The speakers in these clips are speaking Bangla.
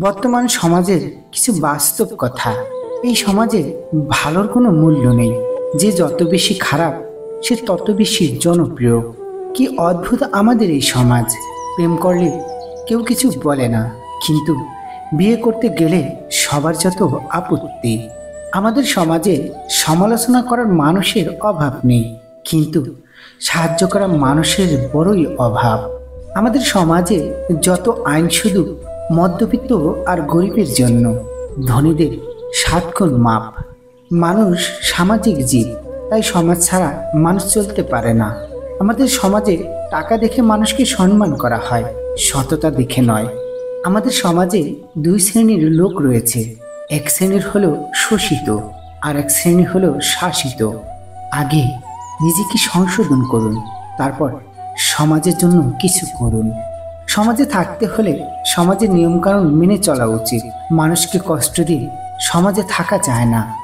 বর্তমান সমাজের কিছু বাস্তব কথা। এই সমাজে ভালোর কোনো মূল্য নেই। যে যত বেশি খারাপ, সে তত বেশি জনপ্রিয়। কি অদ্ভুত আমাদের এই সমাজ। প্রেম করলে কেউ কিছু বলে না। কিন্তু বিয়ে করতে গেলে সবার যত আপত্তি। আমাদের সমাজে সমালোচনা করার মানুষের অভাব নেই। কিন্তু সাহায্য করা মানুষের বড়ই অভাব। আমাদের সমাজে যত আইন শুধু মধ্যবিত্ত আর গরিবের জন্য। ধনীদের সাতক্ষণ মাপ। মানুষ সামাজিক জীব, তাই সমাজ ছাড়া মানুষ চলতে পারে না। আমাদের সমাজে টাকা দেখে মানুষকে সম্মান করা হয়, সততা দেখে নয়। আমাদের সমাজে দুই শ্রেণির লোক রয়েছে। এক শ্রেণির হলো শোষিত, আর এক শ্রেণি হলো শাসিত। আগে নিজেকে সংশোধন করুন, তারপর সমাজের জন্য কিছু করুন। সমাজে থাকতে হলে সমাজের নিয়মকানুন মেনে চলা উচিত। মানুষকে কষ্ট দিয়ে সমাজে থাকা যায় না।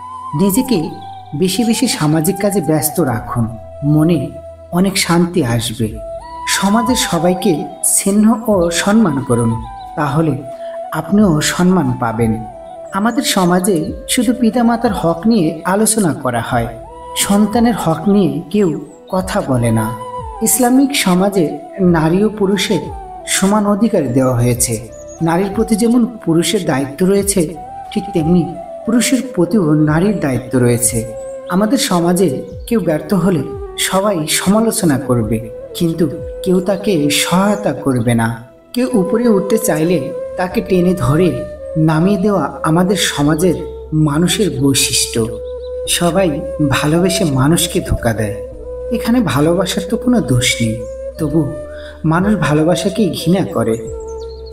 নিজেকে বেশি বেশি সামাজিক কাজে ব্যস্ত রাখুন। মনে অনেক শান্তি আসবে। সমাজের সবাইকে স্নেহ ও সম্মান করুন। তাহলে আপনিও সম্মান পাবেন। আমাদের সমাজে শুধু পিতামাতার হক নিয়ে আলোচনা করা হয়। সন্তানের হক নিয়ে কেউ কথা বলে না। ইসলামিক সমাজে নারী ও পুরুষের সমান অধিকার দেওয়া হয়েছে। নারীর প্রতি যেমন পুরুষের দায়িত্ব রয়েছে, ঠিক তেমনি পুরুষের প্রতিও নারীর দায়িত্ব রয়েছে। আমাদের সমাজে কেউ ব্যর্থ হলে সবাই সমালোচনা করবে, কিন্তু কেউ তাকে সহায়তা করবে না। কেউ উপরে উঠতে চাইলে তাকে টেনে ধরে নামিয়ে দেওয়া আমাদের সমাজের মানুষের বৈশিষ্ট্য। সবাই ভালোবেসে মানুষকে ধোকা দেয়। এখানে ভালোবাসার তো কোনো দোষ নেই। তবু মানুষ ভালোবাসাকেই ঘৃণা করে।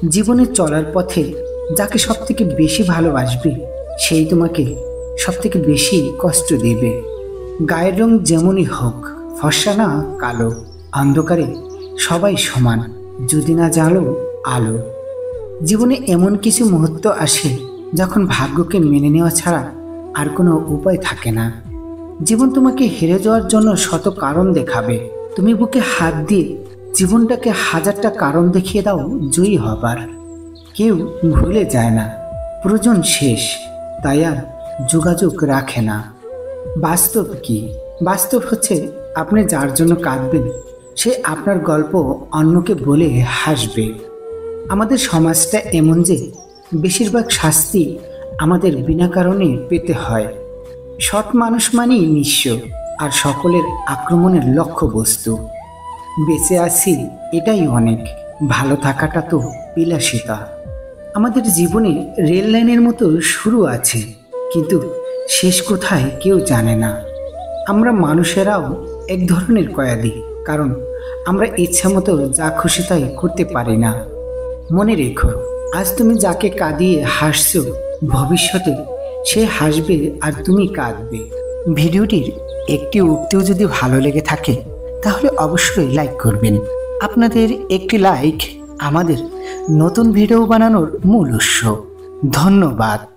জীবনে চলার পথে যাকে সব থেকে বেশি ভালোবাসবে, সেই তোমাকে সব থেকে বেশি কষ্ট দেবে। গায়ের রং যেমনই হোক, ফর্সা না কালো, অন্ধকারে সবাই সমান, যদি না জানো আলো। জীবনে এমন কিছু মুহূর্ত আসে যখন ভাগ্যকে মেনে নেওয়া ছাড়া আর কোনো উপায় থাকে না। জীবন তোমাকে হেরে যাওয়ার জন্য শত কারণ দেখাবে। তুমি বুকে হাত দিয়ে জীবনটাকে হাজারটা কারণ দেখিয়ে দাও, জয়ী হবার। কেউ ভুলে যায় না, প্রয়োজন শেষ, তাই আর যোগাযোগ রাখে না। বাস্তব কি? বাস্তব হচ্ছে আপনি যার জন্য কাঁদবেন, সে আপনার গল্প অন্যকে বলে হাসবে। আমাদের সমাজটা এমন যে, বেশিরভাগ শাস্তি আমাদের বিনা কারণে পেতে হয়। সৎ মানুষ মানেই নিঃস্ব, আর সকলের আক্রমণের লক্ষ্যবস্তু। বেঁচে আছি, এটাই অনেক। ভালো থাকাটা তো বিলাসিতা। আমাদের জীবনে রেল লাইনের মতো শুরু আছে, কিন্তু শেষ কোথায় কেউ জানে না। আমরা মানুষেরাও এক ধরনের কয়াদি, কারণ আমরা ইচ্ছা মতো যা খুশি তাই করতে পারি না। মনে রেখো, আজ তুমি যাকে কাঁদিয়ে হাসছো, ভবিষ্যতে সে হাসবে আর তুমি কাঁদবে। ভিডিওটির একটি উক্তিও যদি ভালো লেগে থাকে তাহলে অবশ্যই লাইক করবেন। আপনাদের একটি লাইক আমাদের নতুন ভিডিও বানানোর মূল উৎস। ধন্যবাদ।